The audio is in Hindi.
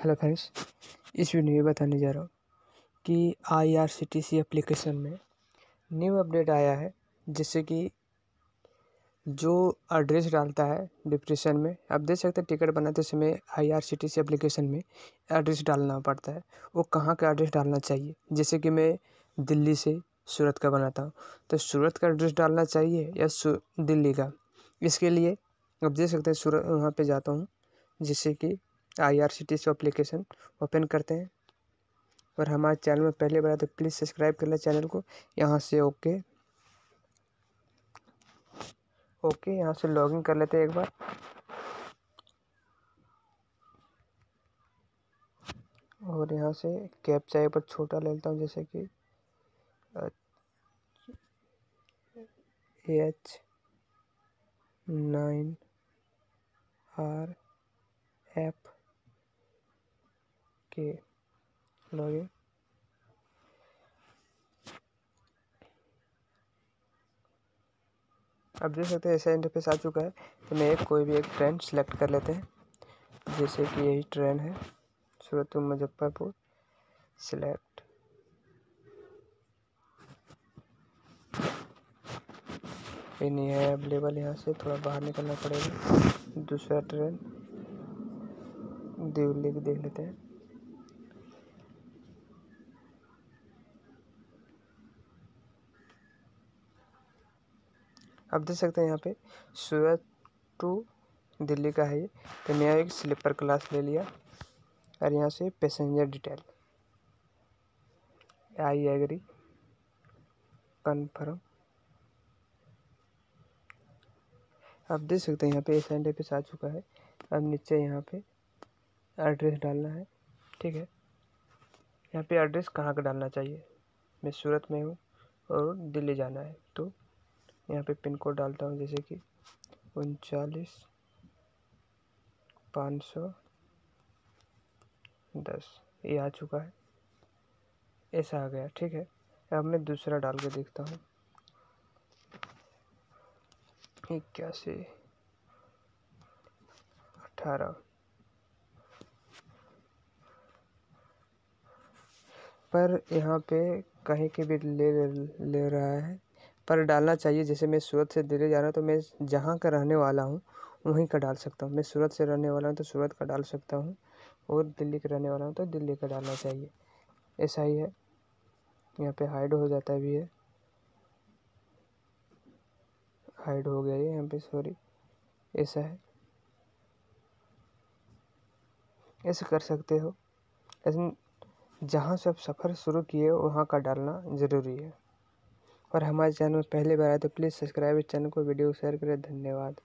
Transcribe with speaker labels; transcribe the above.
Speaker 1: हेलो फ्रेंड्स इस वीडियो में बताने जा रहा हूँ कि I R C T C application में न्यू अपडेट आया है, जिससे कि जो एड्रेस डालता है डिप्रेशन में, आप देख सकते हैं टिकट बनाते समय I R C T C application में एड्रेस डालना पड़ता है। वो कहाँ का एड्रेस डालना चाहिए? जैसे कि मैं दिल्ली से सूरत का बनाता हूँ तो सूरत का एड्रेस डालना चाहिए या दिल्ली का? इसके लिए आप देख सकते हैं सूरत, वहाँ पर जाता हूँ, जिससे कि I R C T C application open करते हैं। और हमारे चैनल में पहले बार तो प्लीज़ सब्सक्राइब कर लें चैनल को। यहाँ से ओके ओके यहाँ से लॉगिन कर लेते हैं एक बार। और यहाँ से कैप चाहे पर छोटा ले लेता हूँ, जैसे कि एच नाइन आर एफ़ के लॉगिन अब देख सकते हैं, ऐसा इंटरफेस आ चुका है। तो मैं एक कोई भी एक ट्रेन सेलेक्ट कर लेते हैं। जैसे कि यही ट्रेन है, सूरत मुजफ्फरपुर सिलेक्ट ये नहीं है अवेलेबल यहाँ से, थोड़ा बाहर निकलना पड़ेगा। दूसरा ट्रेन दिल्ली की देख लेते हैं। आप देख सकते हैं यहाँ पे सूरत टू दिल्ली का है ये। तो मैं एक स्लीपर क्लास ले लिया और यहाँ से passenger detail. I agree. Confirm. आप देख सकते हैं यहाँ पे एस एंड पे आ चुका है। अब नीचे यहाँ पे एड्रेस डालना है। ठीक है। यहाँ पे एड्रेस कहाँ का डालना चाहिए? मैं सूरत में हूँ और दिल्ली जाना है। तो यहाँ पे पिन कोड डालता हूँ, जैसे कि उनचालीस, पाँच सौ, दस। ये आ चुका है। ऐसा आ गया, ठीक है। अब मैं दूसरा डाल के देखता हूँ। इक्यासी, अठारह। पर यहाँ पे कहीं के भी ले ले रहा है। पर डालना चाहिए। जैसे मैं सूरत से दिल्ली जा रहा हूँ तो मैं जहाँ का रहने वाला हूँ, वहीं का डाल सकता हूँ। मैं सूरत से रहने वाला हूँ तो सूरत का डाल सकता हूँ और दिल्ली का रहने वाला हूँ तो दिल्ली का डालना चाहिए। ऐसा ही है। यहाँ पे हाइड हो जाता भी है। हाइड हो गया ये यहाँ पे सॉरी ऐसा है। ऐसे कर सकते हो। लेकिन जहाँ से आप सफ़र शुरू किए वहाँ का डालना ज़रूरी है। और हमारे चैनल में पहले बार आए तो प्लीज़ सब्सक्राइब इस चैनल को वीडियो शेयर करें। धन्यवाद।